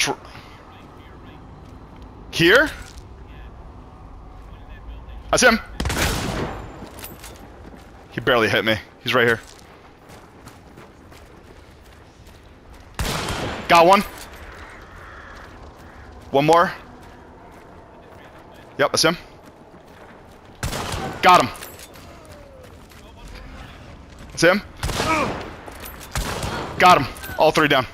Which... Here? That's him. He barely hit me. He's right here. Got one. One more. Yep, that's him. Got him. That's him. Got him. All three down.